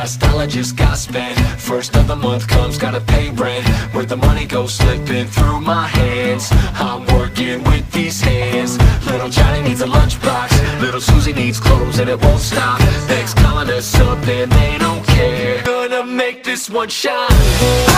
I just got spent First of the month comes, gotta pay rent. Where the money goes slipping through my hands. I'm working with these hands. Little Johnny needs a lunchbox. Little Susie needs clothes and it won't stop. Next calling us up and they don't care. Gonna make this one shine.